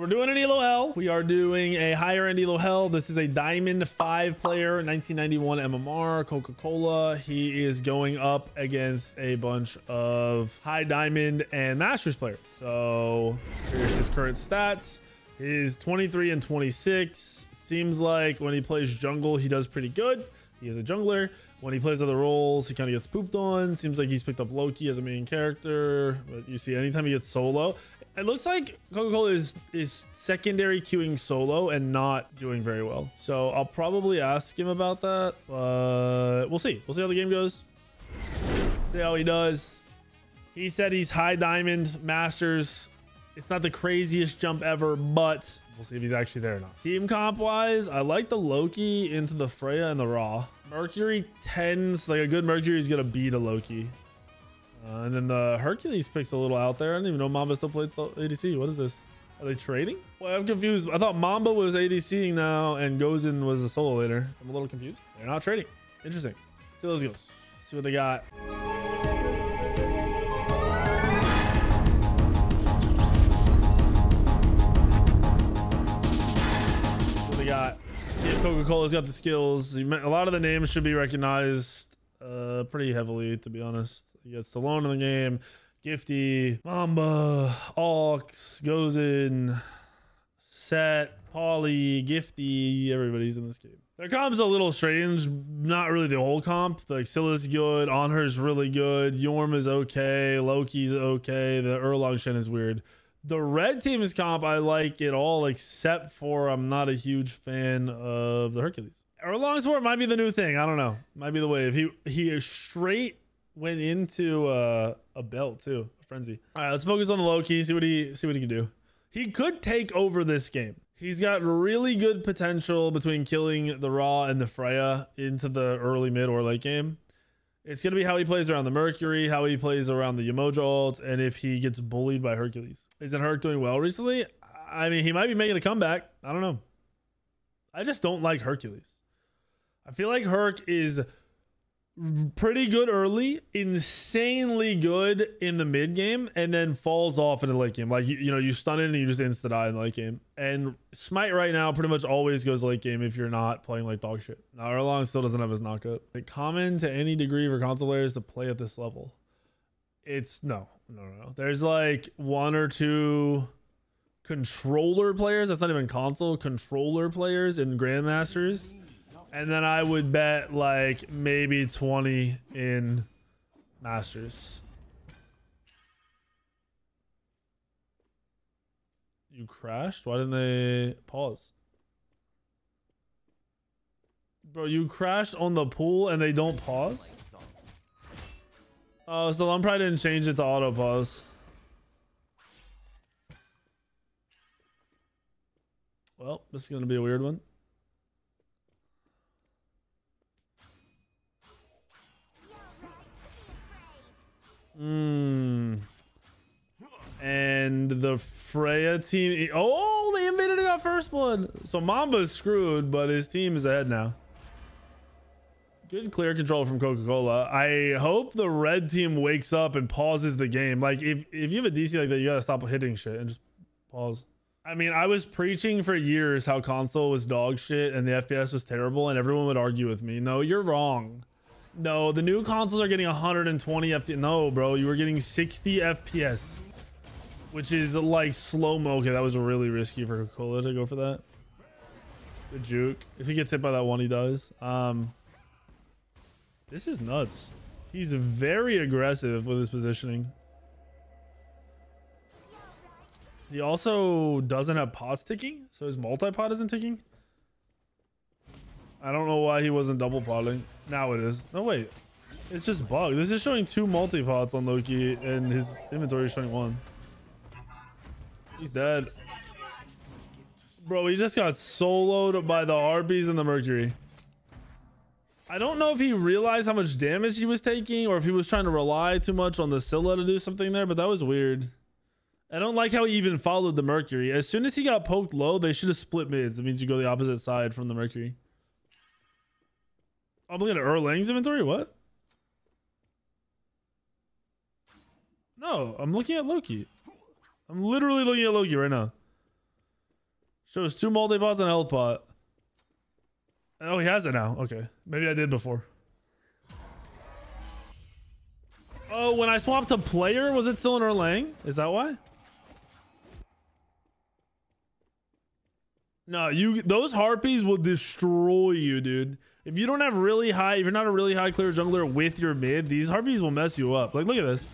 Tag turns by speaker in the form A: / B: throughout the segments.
A: We're doing an Elo Hell. We are doing a higher end Elo Hell. This is a Diamond 5 player, 1991 MMR, Coca-Cola. He is going up against a bunch of high Diamond and Masters players. So here's his current stats. He's 23 and 26. Seems like when he plays jungle, he does pretty good. He is a jungler. When he plays other roles, he kind of gets pooped on. Seems like he's picked up Loki as a main character. But you see, anytime he gets solo, it looks like Coca-Cola is is secondary queuing solo and not doing very well. So I'll probably ask him about that, but we'll see. We'll see how the game goes. See how he does. He said he's high diamond masters. It's not the craziest jump ever, but we'll see if he's actually there or not. Team comp wise, I like the Loki into the Freya and the Ra. Mercury tends like a good Mercury is gonna beat a Loki. Uh, and then the Hercules picks a little out there. I didn't even know Mamba still played ADC. What is this? Are they trading? Well, I'm confused. I thought Mamba was ADCing now and Gozen was a solo later. I'm a little confused. They're not trading. Interesting. See those goes. See what they got. What they got. See if Coca-Cola's got the skills. A lot of the names should be recognized uh, pretty heavily, to be honest. You got Stallone in the game, Gifty, Mamba, Ox, Gozen, Set, Polly, Gifty. Everybody's in this game. Their comp's a little strange. Not really the whole comp. Like Scylla's good, Anhur's really good, Yorm is okay, Loki's okay. The Erlang Shen is weird. The red team's comp, I like it all except for I'm not a huge fan of the Hercules. Erlang Sport might be the new thing. I don't know. Might be the way. If he he straight went into uh, a belt too, a frenzy. All right, let's focus on the Loki. See what he see what he can do. He could take over this game. He's got really good potential between killing the Ra and the Freya into the early, mid, or late game. It's gonna be how he plays around the Mercury, how he plays around the Yemoja ult, and if he gets bullied by Hercules. Isn't Herc doing well recently? I mean, he might be making a comeback. I don't know. I just don't like Hercules. I feel like Herc is pretty good early, insanely good in the mid game, and then falls off in the late game. Like you, you know, you stun it and you just insta die in the late game. And Smite right now pretty much always goes late game if you're not playing like dog shit. Now Erlang still doesn't have his knockup. Like common to any degree for console players to play at this level. It's no, no, no. There's like one or two controller players. That's not even console controller players in Grandmasters and then I would bet like maybe 20 in Masters. You crashed? Why didn't they pause? Bro, you crashed on the pool and they don't pause? Oh, so probably didn't change it to auto pause. Well, this is going to be a weird one. Hmm. And the Freya team. Oh, they invaded and got first blood. So Mamba's screwed, but his team is ahead now. Good clear control from Coca-Cola. I hope the red team wakes up and pauses the game. Like if, if you have a DC like that, you gotta stop hitting shit and just pause. I mean, I was preaching for years how console was dog shit and the FPS was terrible, and everyone would argue with me. No, you're wrong. No, the new consoles are getting 120 FPS. No, bro, you were getting 60 FPS, which is like slow mo. Okay, that was really risky for Coca-Cola to go for that. The juke. If he gets hit by that one, he does. Um, this is nuts. He's very aggressive with his positioning. He also doesn't have pods ticking, so his multi-pot isn't ticking. I don't know why he wasn't double potting. Now it is. No, wait. It's just bug. This is showing two multi-pots on Loki, and his inventory is showing one. He's dead. Bro, he just got soloed by the Harpies and the Mercury. I don't know if he realized how much damage he was taking or if he was trying to rely too much on the Scylla to do something there, but that was weird. I don't like how he even followed the Mercury. As soon as he got poked low, they should have split mids. It means you go the opposite side from the Mercury. I'm looking at Erlang's inventory. What? No, I'm looking at Loki. I'm literally looking at Loki right now. Shows two multi pots and a health pot. Oh, he has it now. Okay. Maybe I did before. Oh, when I swapped to player, was it still in Erlang? Is that why? No, you those harpies will destroy you, dude. If you don't have really high, if you're not a really high clear jungler with your mid, these harpies will mess you up. Like, look at this.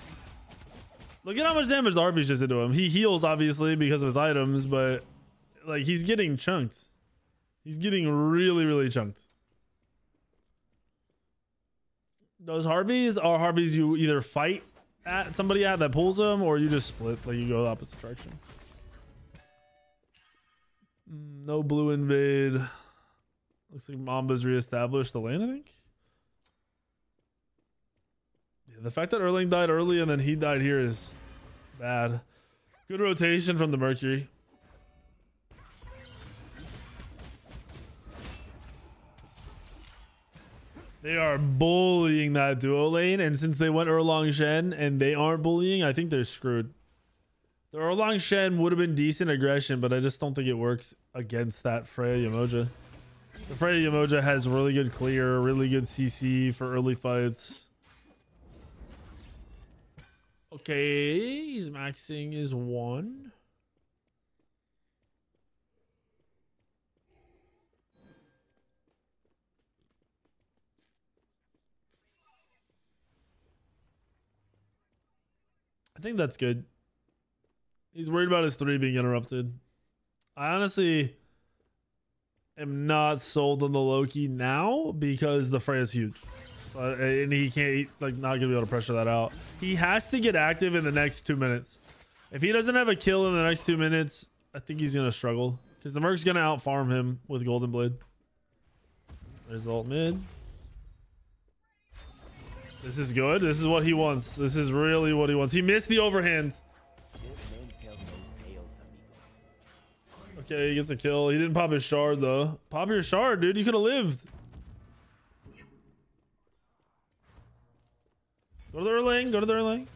A: Look at how much damage the harpies just did to him. He heals, obviously, because of his items, but, like, he's getting chunked. He's getting really, really chunked. Those harpies are harpies you either fight at somebody at that pulls them, or you just split, like, you go the opposite direction. No blue invade. Looks like Mamba's reestablished the lane, I think. Yeah, the fact that Erlang died early and then he died here is bad. Good rotation from the Mercury. They are bullying that duo lane, and since they went Erlang Shen and they aren't bullying, I think they're screwed. The Erlang Shen would have been decent aggression, but I just don't think it works against that Freya Yemoja. The Freya Yemoja has really good clear, really good CC for early fights. Okay, he's maxing his one. I think that's good. He's worried about his three being interrupted. I honestly am not sold on the Loki now because the fray is huge. Uh, and he can't, he's like not gonna be able to pressure that out. He has to get active in the next two minutes. If he doesn't have a kill in the next two minutes, I think he's gonna struggle because the Merc's gonna outfarm him with Golden Blade. There's the ult mid. This is good. This is what he wants. This is really what he wants. He missed the overhand. Okay, he gets a kill. He didn't pop his shard though. Pop your shard, dude. You could have lived. Go to the lane. Go to the lane.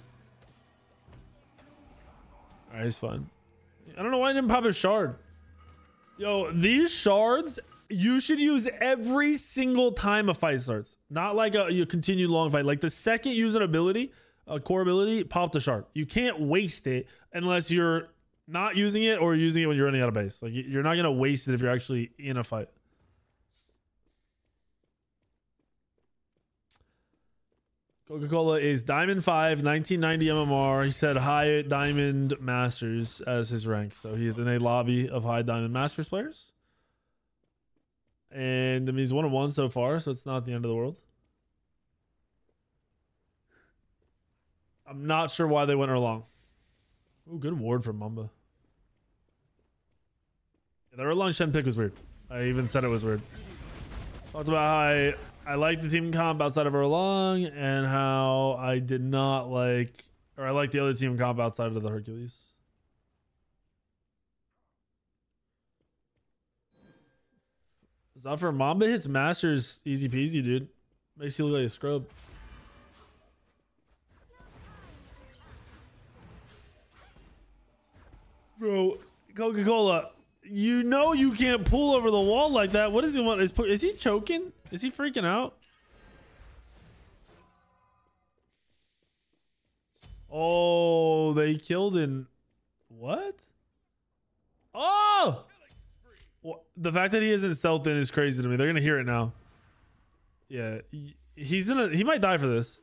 A: Alright, he's fine. I don't know why I didn't pop his shard. Yo, these shards you should use every single time a fight starts. Not like a you continue long fight. Like the second you use an ability, a core ability, pop the shard. You can't waste it unless you're not using it or using it when you're running out of base. Like you're not gonna waste it if you're actually in a fight. Coca-Cola is Diamond 5, 1990 MMR. He said High Diamond Masters as his rank. So he's in a lobby of High Diamond Masters players. And I mean, he's one of one so far, so it's not the end of the world. I'm not sure why they went Erlang. Oh, good ward from Mamba. The Erlang Shen pick was weird. I even said it was weird. Talked about how I, I like the team comp outside of Erlang and how I did not like, or I like the other team comp outside of the Hercules. Zuffer Mamba hits Masters easy peasy, dude. Makes you look like a scrub. Bro, Coca-Cola, you know you can't pull over the wall like that. What does he want? Is, is he choking? Is he freaking out? Oh, they killed in... What? Oh! The fact that he isn't stealth in is crazy to me. They're gonna hear it now. Yeah, he's gonna. He might die for this.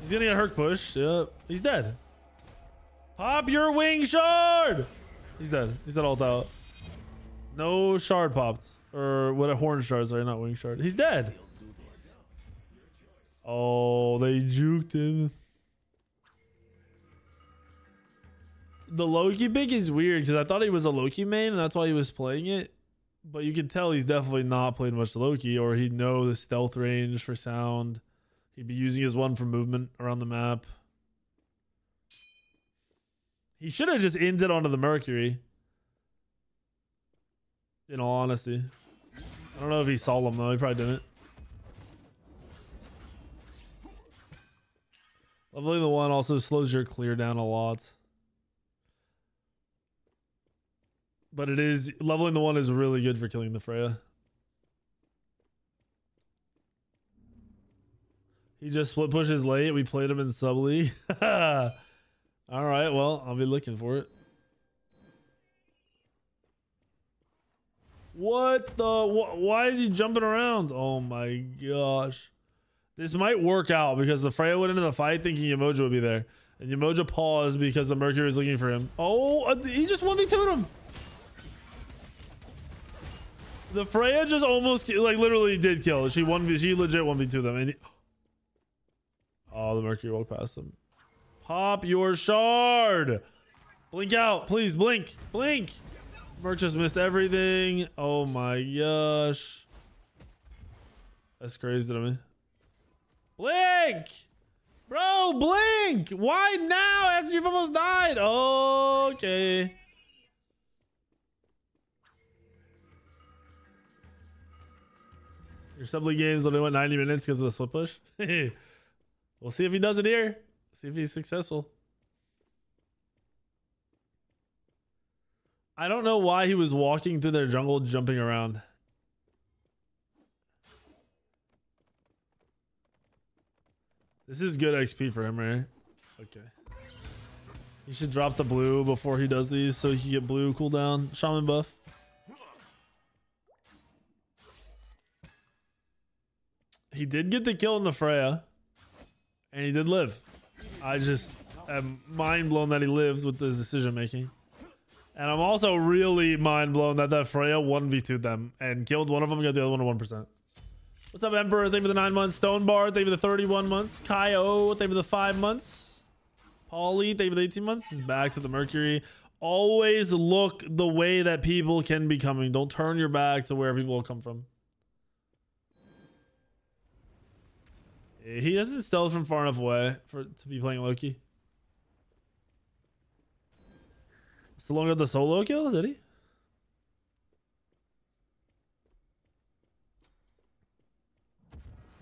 A: He's gonna get Herc push. Yep, he's dead. Pop your wing shard. He's dead. He's dead all out. No shard popped or what? A horn shard. Sorry, not wing shard. He's dead. Oh, they juked him. the Loki pick is weird because I thought he was a Loki main and that's why he was playing it. But you can tell he's definitely not playing much Loki or he'd know the stealth range for sound. He'd be using his one for movement around the map. He should have just ended onto the Mercury. In all honesty. I don't know if he saw them though. He probably didn't. Leveling the one also slows your clear down a lot. But it is leveling the one is really good for killing the Freya. He just split pushes late. We played him in sub league. All right, well, I'll be looking for it. What the? Wh why is he jumping around? Oh my gosh. This might work out because the Freya went into the fight thinking Yemoja would be there. And Yemoja paused because the Mercury was looking for him. Oh, uh, he just 1v2'd him. The Freya just almost, like, literally did kill. She 1v, she legit 1v2 them. And he, oh, the Mercury walked past him. Pop your shard. Blink out. Please, blink. Blink. Merc just missed everything. Oh my gosh. That's crazy to me. Blink! Bro, blink! Why now after you've almost died? Okay. Your sub league games only went 90 minutes because of the split push. we'll see if he does it here. See if he's successful. I don't know why he was walking through their jungle jumping around. This is good XP for him, right? Okay. He should drop the blue before he does these so he can get blue cooldown. Shaman buff. He did get the kill in the Freya. And he did live. I just am mind blown that he lived with his decision making. And I'm also really mind blown that that Freya 1v2'd them and killed one of them, and got the other one to 1%. What's up, Emperor? Thank you for the nine months. Stone Bar, thank you for the 31 months. Kyo, thank you for the five months. Paulie, thank you for the 18 months. Is back to the Mercury. Always look the way that people can be coming. Don't turn your back to where people will come from. He doesn't stealth from far enough away for to be playing Loki. Stallone got the solo kill, did he?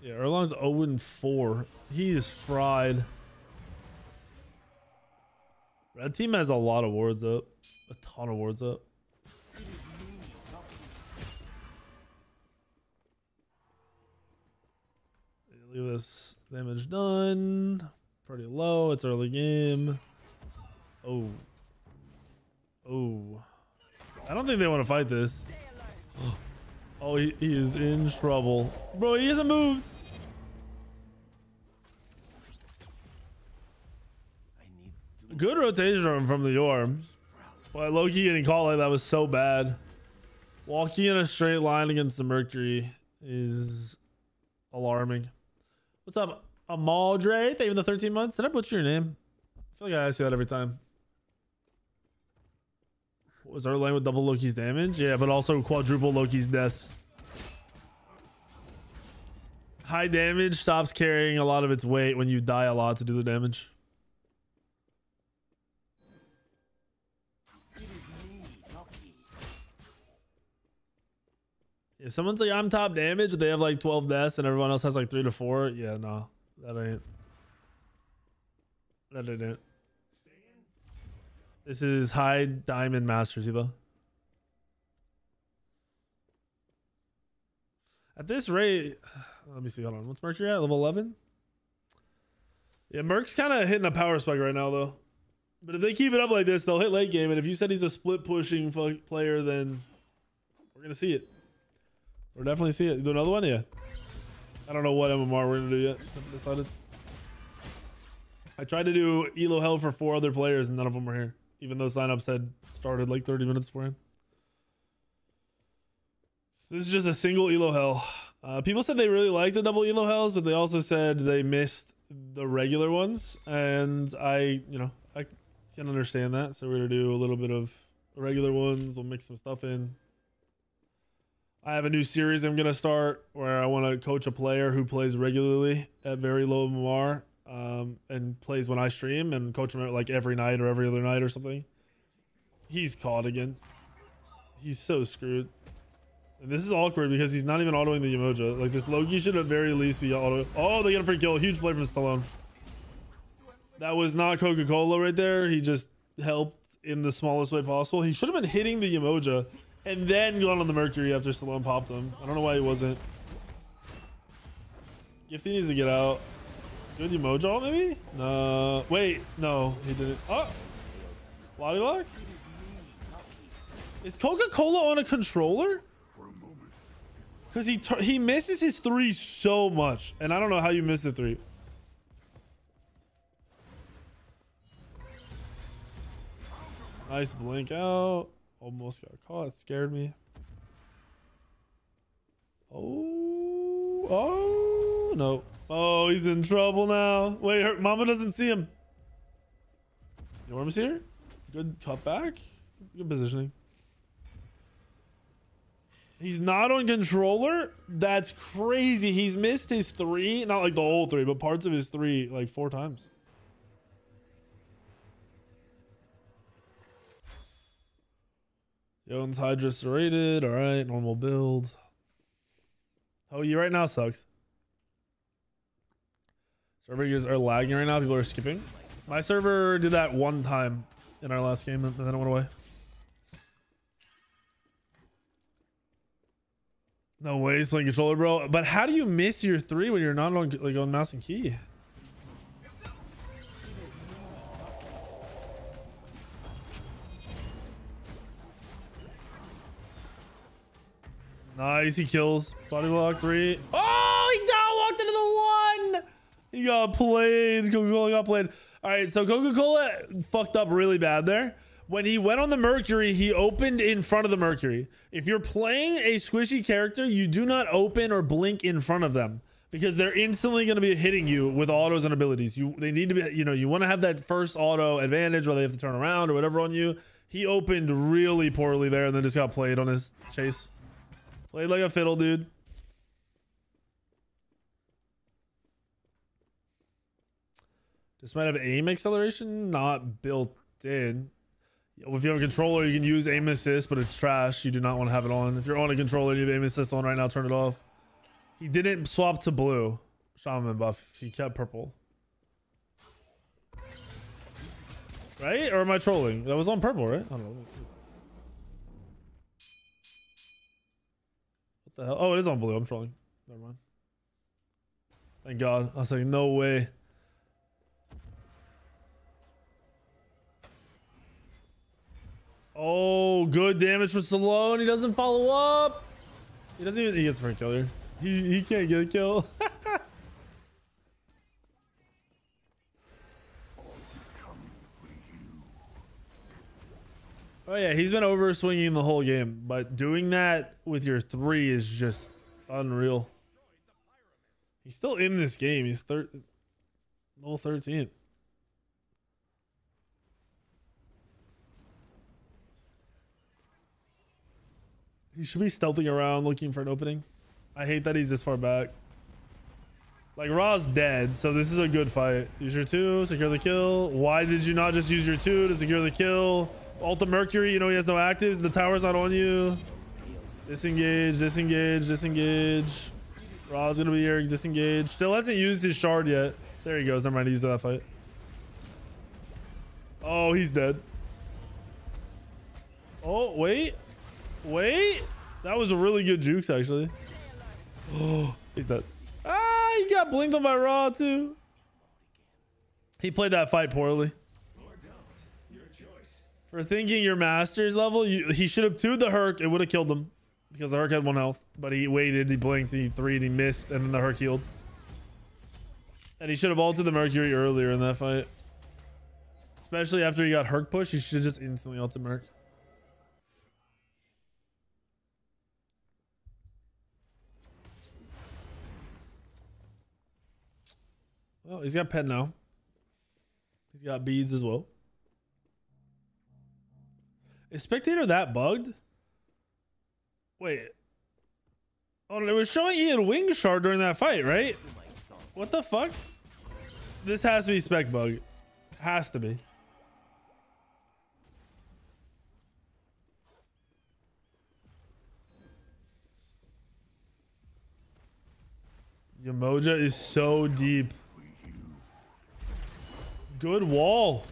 A: Yeah, Erlang's 0 4. He is fried. Red team has a lot of wards up. A ton of wards up. Look at this. Damage done. Pretty low. It's early game. Oh. Oh. I don't think they want to fight this. Oh, he, he is in trouble. Bro, he hasn't moved. Good rotation from the Orb. But Loki getting caught like that was so bad. Walking in a straight line against the Mercury is alarming. What's up, Amaldre? Thank you for the 13 months. Did I butcher your name? I feel like I ask you that every time. Was our lane with double Loki's damage? Yeah, but also quadruple Loki's deaths. High damage stops carrying a lot of its weight when you die a lot to do the damage. If someone's like, I'm top damage, they have like 12 deaths and everyone else has like three to four, yeah, no, that ain't. That ain't this is high diamond masters, Evo. At this rate, let me see. Hold on. What's Mercury at? Level 11? Yeah, Merc's kind of hitting a power spike right now, though. But if they keep it up like this, they'll hit late game. And if you said he's a split pushing player, then we're going to see it. We'll definitely see it. Do another one? Yeah. I don't know what MMR we're to do yet. I decided. I tried to do Elo Hell for four other players, and none of them were here even though signups had started like 30 minutes for him. This is just a single Elo Hell. Uh, people said they really liked the double Elo Hells, but they also said they missed the regular ones. And I, you know, I can understand that. So we're to do a little bit of regular ones. We'll mix some stuff in. I have a new series I'm going to start where I want to coach a player who plays regularly at very low MMR um, and plays when I stream and coach him like every night or every other night or something. He's caught again. He's so screwed. And this is awkward because he's not even autoing the Yemoja. Like this Loki should at very least be auto. Oh, they get a free kill. Huge play from Stallone. That was not Coca-Cola right there. He just helped in the smallest way possible. He should have been hitting the Yemoja and then gone on the Mercury after Stallone popped him. I don't know why he wasn't. Gifty needs to get out. Good Yemoja maybe? No. Wait, no, he didn't. Oh! Lottie Lock? Is Coca-Cola on a controller? Because he he misses his three so much. And I don't know how you missed the three. Nice blink out. Almost got caught. It Scared me. Oh. Oh. No. Oh, he's in trouble now. Wait, her, Mama doesn't see him. You want me to see her? Good cut back. Good positioning. He's not on controller? That's crazy. He's missed his three. Not like the whole three, but parts of his three like four times. Jones Hydra serrated. All right, normal build. Oh, you right now sucks. Servers are lagging right now. People are skipping. My server did that one time in our last game, and then it went away. No way he's playing controller, bro. But how do you miss your three when you're not on like on mouse and key? Nice, he kills. Body block three. Oh, he down walked into the one. He got played. Coca-Cola got played. All right, so Coca-Cola fucked up really bad there. When he went on the Mercury, he opened in front of the Mercury. If you're playing a squishy character, you do not open or blink in front of them because they're instantly going to be hitting you with autos and abilities. You they need to be, you know, you want to have that first auto advantage where they have to turn around or whatever on you. He opened really poorly there and then just got played on his chase. Played like a fiddle, dude. This might have aim acceleration not built in. If you have a controller, you can use aim assist, but it's trash. You do not want to have it on. If you're on a controller and you have aim assist on right now, turn it off. He didn't swap to blue. Shaman buff. He kept purple. Right? Or am I trolling? That was on purple, right? I don't know. The hell? Oh, it is on blue. I'm trolling. Never mind. Thank God. I was like, no way. Oh, good damage for Stallone. He doesn't follow up. He doesn't even. He gets for a killer. He he can't get a kill. Oh yeah, he's been over swinging the whole game, but doing that with your three is just unreal. He's still in this game. He's third, level thirteen. He should be stealthing around looking for an opening. I hate that he's this far back. Like Ra's dead, so this is a good fight. Use your two, secure the kill. Why did you not just use your two to secure the kill? Alta Mercury, you know he has no actives. The tower's not on you. Disengage, disengage, disengage. Ra's gonna be here, disengage. Still hasn't used his shard yet. There he goes. I'm ready to use that fight. Oh, he's dead. Oh, wait. Wait. That was a really good jukes, actually. Oh, he's dead. Ah, he got blinked on by Raw, too. He played that fight poorly. For thinking your master's level, you, he should have 2 the Herc. It would have killed him. Because the Herc had 1 health. But he waited, he blinked, he 3 he missed. And then the Herc healed. And he should have ulted the Mercury earlier in that fight. Especially after he got Herc push, he should have just instantly ulted Merc. Well, he's got pet now. He's got beads as well. Is Spectator that bugged? Wait. Oh, it was showing he had Wing Shard during that fight, right? What the fuck? This has to be Spec Bug. Has to be. Yemoja is so deep. Good wall.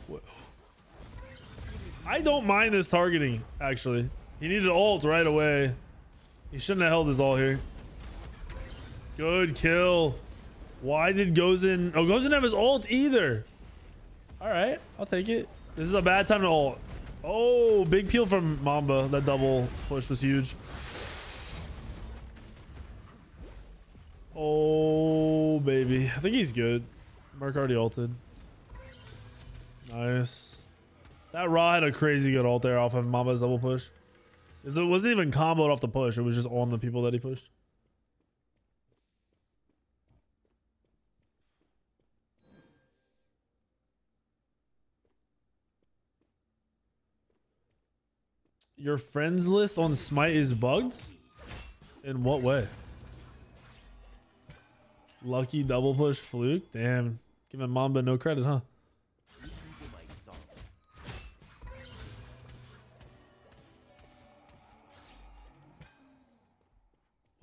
A: I don't mind this targeting, actually. He needed ult right away. He shouldn't have held his ult here. Good kill. Why did Gozen... Oh, Gozen have his ult either. All right, I'll take it. This is a bad time to ult. Oh, big peel from Mamba. That double push was huge. Oh, baby. I think he's good. Merc already ulted. Nice. That Ra had a crazy good ult there off of Mamba's double push. It wasn't even comboed off the push. It was just on the people that he pushed. Your friends list on Smite is bugged? In what way? Lucky double push fluke? Damn. Giving Mamba no credit, huh?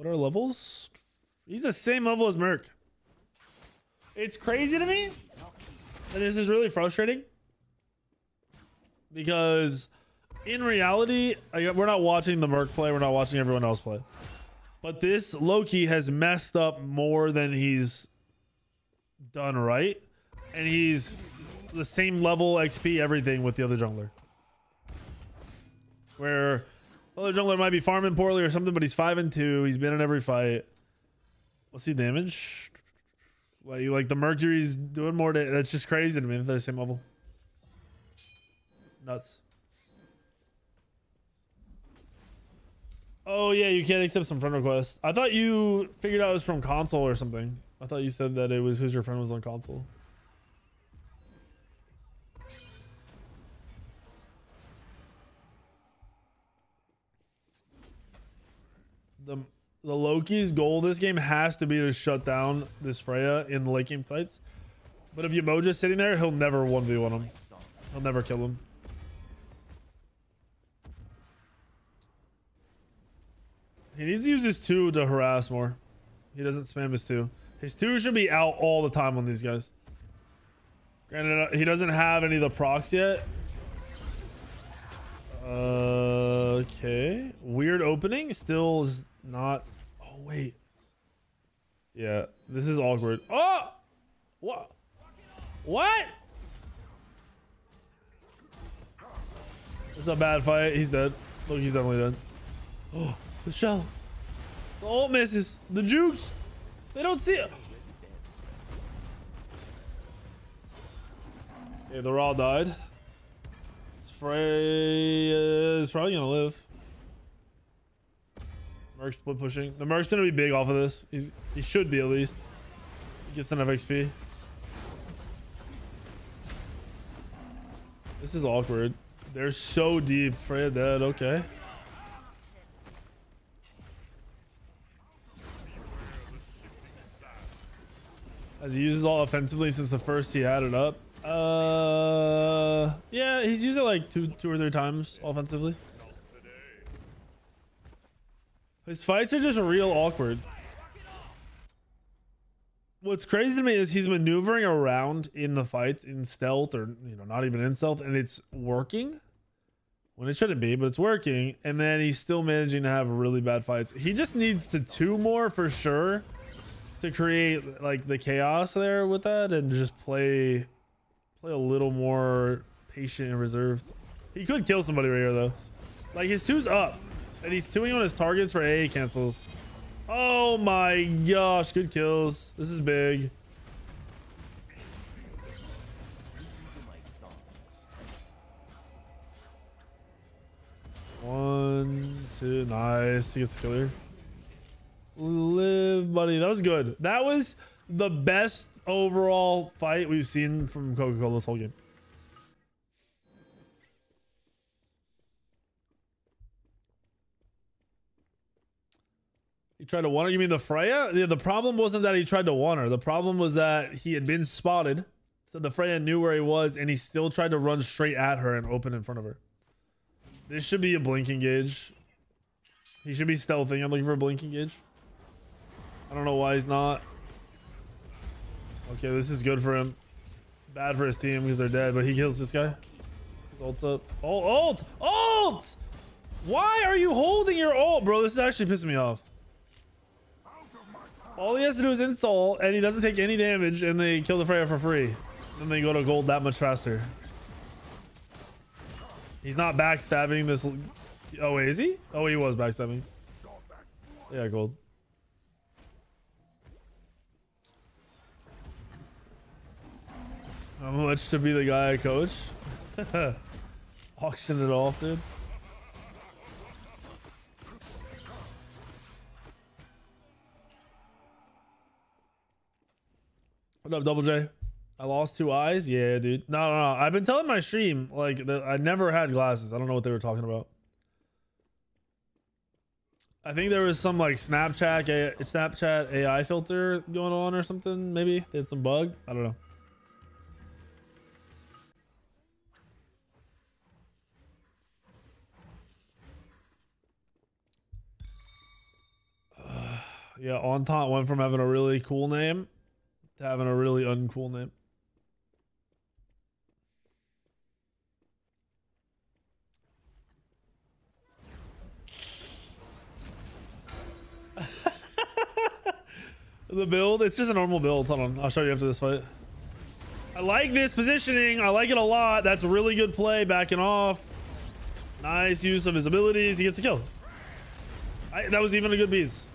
A: What are levels? He's the same level as Merc. It's crazy to me. And this is really frustrating. Because in reality, we're not watching the Merc play. We're not watching everyone else play. But this Loki has messed up more than he's done right. And he's the same level XP, everything with the other jungler. Where Oh, other jungler might be farming poorly or something, but he's 5 and 2. He's been in every fight. What's the damage? Like, like the Mercury's doing more. That's just crazy to me. They're the same level. Nuts. Oh yeah, you can't accept some friend requests. I thought you figured out it was from console or something. I thought you said that it was because your friend was on console. The the Loki's goal this game has to be to shut down this Freya in late game fights. But if Yemoja's sitting there, he'll never 1v1 him. He'll never kill him. He needs to use his two to harass more. He doesn't spam his two. His two should be out all the time on these guys. Granted, uh, he doesn't have any of the procs yet. Uh, okay. Weird opening. Still not. Oh, wait. Yeah, this is awkward. Oh! What? What? Is a bad fight. He's dead. Look, he's definitely dead. Oh. The shell. The ult misses. The jukes. They don't see it. Okay, they're all died. Frey uh, is probably gonna live. Merc's split pushing. The Merc's gonna be big off of this. He's he should be at least. He gets enough XP. This is awkward. They're so deep. Freya dead. Okay. As he uses all offensively since the first he it up. Uh, yeah, he's used it like two, two or three times offensively. His fights are just real awkward. What's crazy to me is he's maneuvering around in the fights in stealth or, you know, not even in stealth and it's working when it shouldn't be, but it's working. And then he's still managing to have really bad fights. He just needs to two more for sure to create like the chaos there with that and just play play a little more patient and reserved. He could kill somebody right here though. Like his two's up and he's twoing on his targets for A cancels. Oh my gosh, good kills. This is big. One, two, nice. He gets the killer. Live, buddy. That was good. That was the best overall fight we've seen from Coca-Cola this whole game. He tried to one her. You mean the Freya? The problem wasn't that he tried to one her. The problem was that he had been spotted. So the Freya knew where he was, and he still tried to run straight at her and open in front of her. This should be a blinking gauge. He should be stealthing. I'm looking for a blinking gauge. I don't know why he's not. Okay, this is good for him. Bad for his team because they're dead, but he kills this guy. His ult's up. Oh, ult! Ult! Why are you holding your ult, bro? This is actually pissing me off. All he has to do is install, and he doesn't take any damage, and they kill the Freya for free. Then they go to gold that much faster. He's not backstabbing this. Oh, wait, is he? Oh, he was backstabbing. Yeah, gold. How much to be the guy I coach? Auction it off, dude. What up, Double J? I lost two eyes? Yeah, dude. No, no, no. I've been telling my stream, like, I never had glasses. I don't know what they were talking about. I think there was some, like, Snapchat, A- Snapchat AI filter going on or something, maybe. They had some bug. I don't know. Yeah, top went from having a really cool name to having a really uncool name. the build, it's just a normal build. Hold on, I'll show you after this fight. I like this positioning. I like it a lot. That's a really good play, backing off. Nice use of his abilities. He gets the kill. I, that was even a good beats.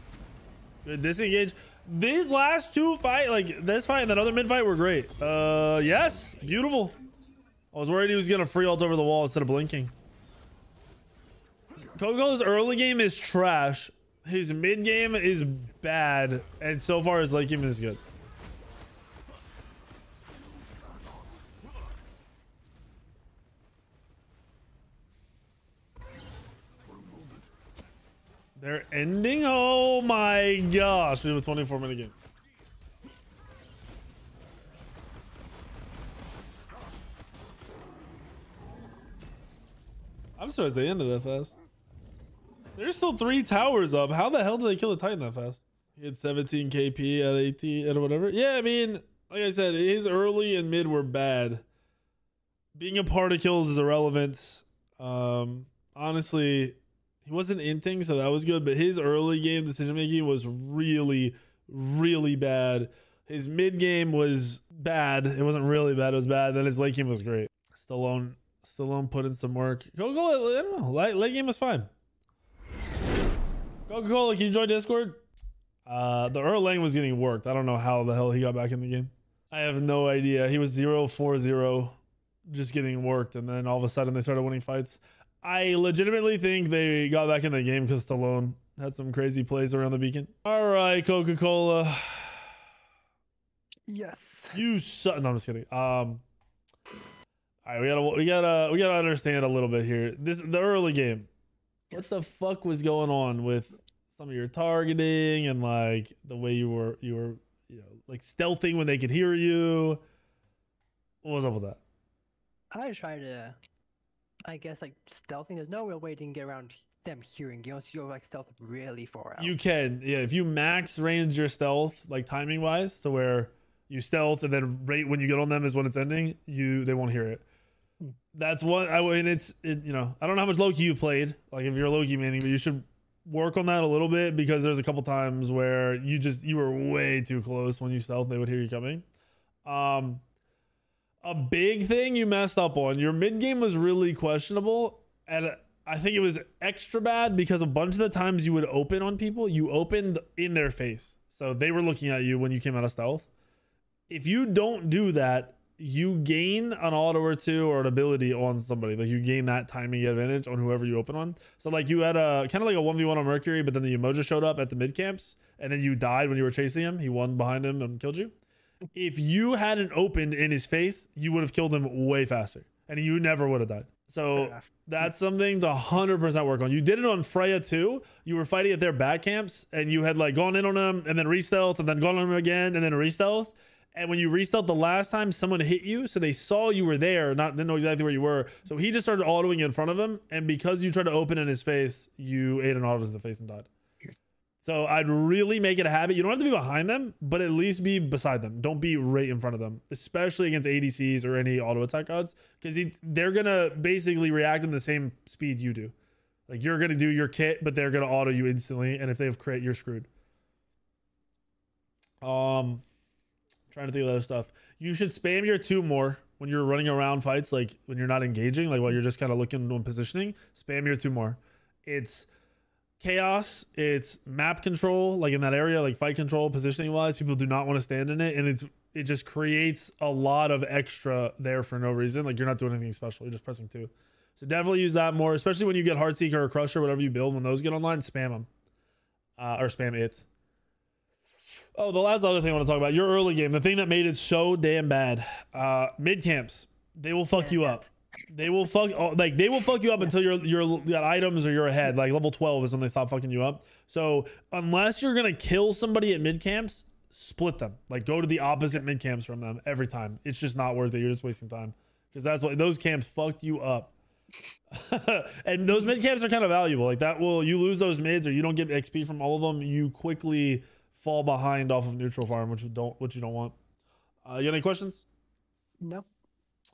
A: Good disengage. These last two fight, like this fight and that other mid fight were great. Uh, yes, beautiful. I was worried he was gonna free ult over the wall instead of blinking. Coco's early game is trash. His mid game is bad, and so far his late game is good. They're ending. Oh my gosh, we have a 24 minute game. I'm surprised they ended that fast. There's still three towers up. How the hell did they kill the Titan that fast? He had 17 KP at 18 at whatever. Yeah, I mean, like I said, his early and mid were bad. Being a part of kills is irrelevant. Um, honestly, he wasn't in inting, so that was good. But his early game decision making was really, really bad. His mid game was bad. It wasn't really bad. It was bad. Then his late game was great. Stallone, Stallone put in some work. Go, go. I don't know. Late, late game was fine. Coca Cola, can you join Discord? Uh, the Erlang was getting worked. I don't know how the hell he got back in the game. I have no idea. He was 0 4 0, just getting worked. And then all of a sudden they started winning fights. I legitimately think they got back in the game because Stallone had some crazy plays around the beacon. All right, Coca Cola.
B: Yes.
A: You suck. No, I'm just kidding. Um. All right, we gotta we gotta we gotta understand a little bit here. This the early game. What the fuck was going on with some of your targeting and like the way you were you were you know like stealthing when they could hear you? What was up with that?
B: I try to, I guess, like stealthing. There's no real way to get around them hearing you unless you go like stealth really far out.
A: You can, yeah. If you max range your stealth, like timing wise, to where you stealth and then right when you get on them is when it's ending, you they won't hear it.
B: Hmm.
A: That's what I mean. It's it, you know I don't know how much Loki you've played. Like if you're a Loki manning, but you should work on that a little bit because there's a couple times where you just you were way too close when you stealth. They would hear you coming. Um, a big thing you messed up on your mid game was really questionable, and I think it was extra bad because a bunch of the times you would open on people, you opened in their face, so they were looking at you when you came out of stealth. If you don't do that, you gain an auto or two or an ability on somebody. Like you gain that timing advantage on whoever you open on. So like you had a kind of like a one v one on Mercury, but then the Yemoja showed up at the mid camps, and then you died when you were chasing him. He won behind him and killed you. If you hadn't opened in his face, you would have killed him way faster, and you never would have died. So that's something to 100% work on. You did it on Freya too. You were fighting at their back camps and you had like gone in on them and then re-stealth and then gone on them again and then re-stealth. And when you re-stealth the last time, someone hit you. So they saw you were there, not didn't know exactly where you were. So he just started autoing in front of him. And because you tried to open in his face, you ate an auto to the face and died. So I'd really make it a habit. You don't have to be behind them, but at least be beside them. Don't be right in front of them, especially against ADCs or any auto attack gods, because they're gonna basically react in the same speed you do. Like you're gonna do your kit, but they're gonna auto you instantly, and if they have crit, you're screwed. Um, trying to think of other stuff. You should spam your two more when you're running around fights, like when you're not engaging, like while you're just kind of looking and positioning. Spam your two more. It's chaos. It's map control, like in that area, like fight control, positioning wise. People do not want to stand in it, and it's it just creates a lot of extra there for no reason. Like you're not doing anything special. You're just pressing two. So definitely use that more, especially when you get Heartseeker or Crusher, whatever you build. When those get online, spam them uh, or spam it. Oh, the last other thing I want to talk about your early game, the thing that made it so damn bad. Uh, mid camps, they will fuck you up. They will fuck oh, like they will fuck you up until you're got items or you're ahead. Like level 12 is when they stop fucking you up. So unless you're gonna kill somebody at mid camps, split them. Like go to the opposite mid camps from them every time. It's just not worth it. You're just wasting time. Because that's what those camps fucked you up. and those mid camps are kind of valuable. Like that will you lose those mids or you don't get XP from all of them, you quickly fall behind off of neutral farm, which you don't which you don't want. Uh, you got any questions?
B: No.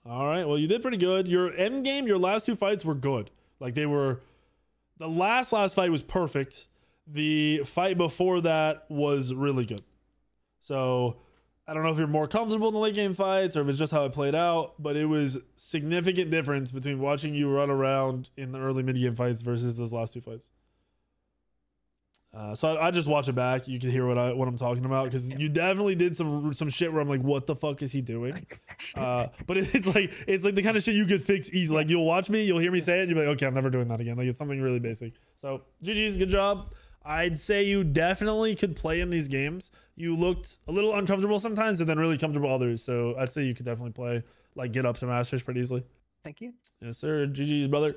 A: All right. Well, you did pretty good. Your end game, your last two fights were good. Like they were. The last last fight was perfect. The fight before that was really good. So I don't know if you're more comfortable in the late game fights or if it's just how it played out, but it was significant difference between watching you run around in the early mid game fights versus those last two fights. Uh, so I, I, just watch it back. You can hear what I what I'm talking about because you definitely did some some shit where I'm like, what the fuck is he doing? Uh, but it, it's like it's like the kind of shit you could fix easy. Like you'll watch me, you'll hear me say it, and you'll be like, okay, I'm never doing that again. Like it's something really basic. So GG's, good job. I'd say you definitely could play in these games. You looked a little uncomfortable sometimes, and then really comfortable others. So I'd say you could definitely play like get up to masters pretty easily.
B: Thank you.
A: Yes, sir. GG's, brother.